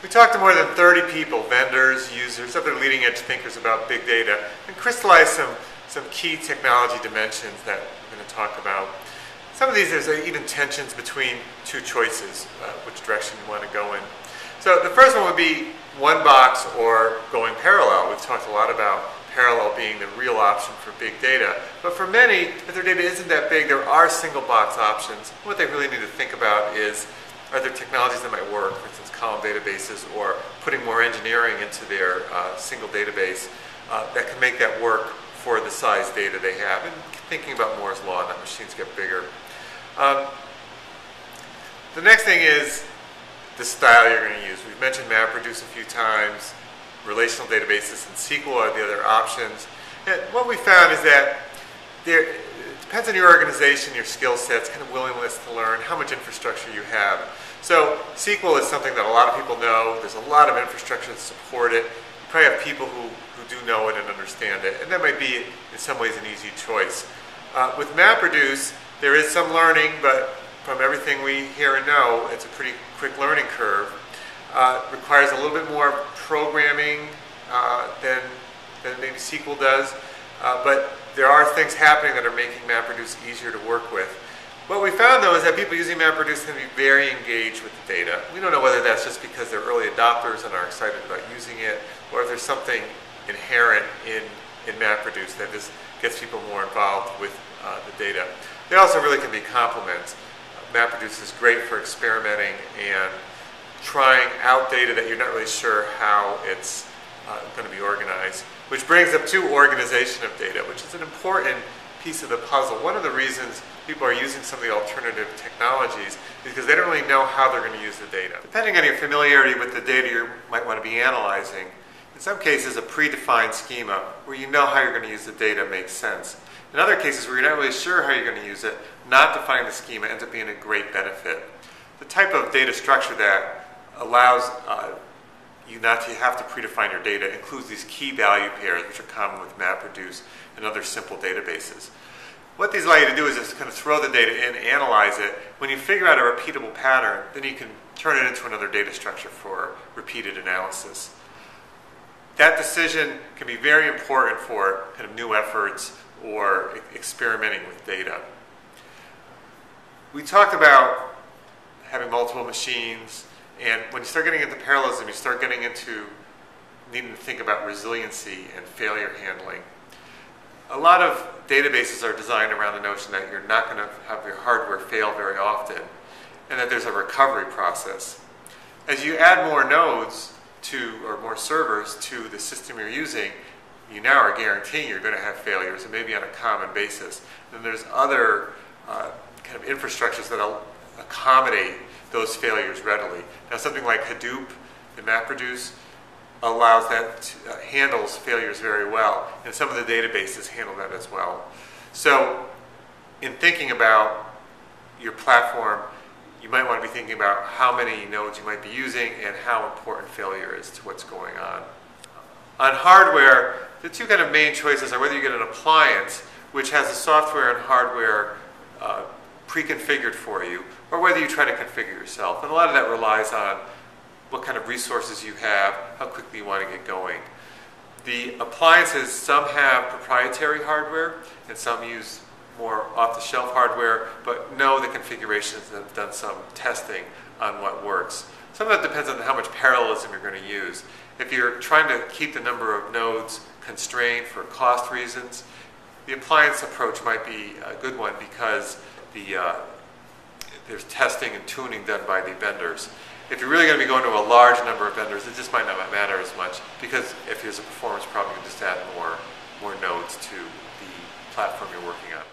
We talked to more than 30 people, vendors, users, other leading edge thinkers about big data, and crystallized some, some key technology dimensions that we're going to talk about. Some of these, there's even tensions between two choices, uh, which direction you want to go in. So the first one would be one box or going parallel. We've talked a lot about parallel being the real option for big data. But for many, if their data isn't that big, there are single box options. What they really need to think about is, are there technologies that might work, for instance, column databases, or putting more engineering into their uh, single database uh, that can make that work for the size data they have, and thinking about Moore's law and that machines get bigger. Um, the next thing is the style you're going to use. We've mentioned MapReduce a few times. Relational databases and SQL are the other options. And what we found is that there, depends on your organization, your skill sets, kind of willingness to learn, how much infrastructure you have. So SQL is something that a lot of people know. There's a lot of infrastructure to support it. You probably have people who, who do know it and understand it. And that might be, in some ways, an easy choice. Uh, with MapReduce, there is some learning, but from everything we hear and know, it's a pretty quick learning curve. Uh, requires a little bit more programming uh, than, than maybe SQL does, uh, but there are things happening that are making MapReduce easier to work with. What we found though is that people using MapReduce can be very engaged with the data. We don't know whether that's just because they're early adopters and are excited about using it, or if there's something inherent in, in MapReduce that just gets people more involved with uh, the data. They also really can be complements. MapReduce is great for experimenting and trying out data that you're not really sure how it's uh, going to be organized. Which brings up to organization of data, which is an important piece of the puzzle. One of the reasons people are using some of the alternative technologies is because they don't really know how they're going to use the data. Depending on your familiarity with the data you might want to be analyzing, in some cases a predefined schema where you know how you're going to use the data makes sense. In other cases where you're not really sure how you're going to use it, not defining the schema ends up being a great benefit. The type of data structure that allows uh, you not to have to predefine your data includes these key value pairs, which are common with MapReduce and other simple databases. What these allow you to do is just kind of throw the data in, analyze it. When you figure out a repeatable pattern, then you can turn it into another data structure for repeated analysis. That decision can be very important for kind of new efforts or experimenting with data. We talked about having multiple machines, and when you start getting into parallelism, you start getting into needing to think about resiliency and failure handling. A lot of databases are designed around the notion that you're not going to have your hardware fail very often, and that there's a recovery process. As you add more nodes to, or more servers to the system you're using, you now are guaranteeing you're going to have failures, and maybe on a common basis. Then there's other uh, kind of infrastructures that accommodate those failures readily. Now, something like Hadoop and MapReduce allows that to, uh, handles failures very well, and some of the databases handle that as well. So, in thinking about your platform, you might want to be thinking about how many nodes you might be using and how important failure is to what's going on. On hardware, the two kind of main choices are whether you get an appliance, which has the software and hardware uh, pre-configured for you, or whether you try to configure yourself. And a lot of that relies on what kind of resources you have, how quickly you want to get going. The appliances, some have proprietary hardware, and some use more off-the-shelf hardware, but know the configurations and have done some testing on what works. Some of that depends on how much parallelism you're going to use. If you're trying to keep the number of nodes constrained for cost reasons, the appliance approach might be a good one because the, uh, there's testing and tuning done by the vendors. If you're really going to be going to a large number of vendors, it just might not matter as much because if there's a performance problem, you can just add more, more nodes to the platform you're working on.